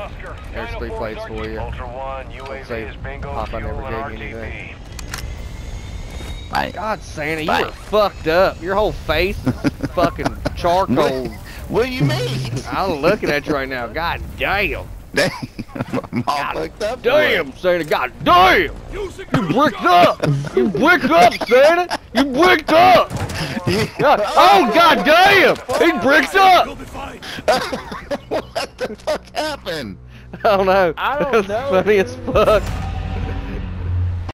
Oscar. There's three 904 plates for you. Ultra One, UAV say is bingo Papa never gave you anything. Bang. God, Santa, you Bang. were fucked up. Your whole face is fucking charcoal. What do you mean? I'm looking at you right now. God damn. Damn. I'm all fucked up. Damn, it. Santa. God damn. You bricked up. You bricked up, Santa. You bricked up. God- Oh, god damn. He bricked up. what the fuck happened? I don't know. I don't That's know, funny as fuck.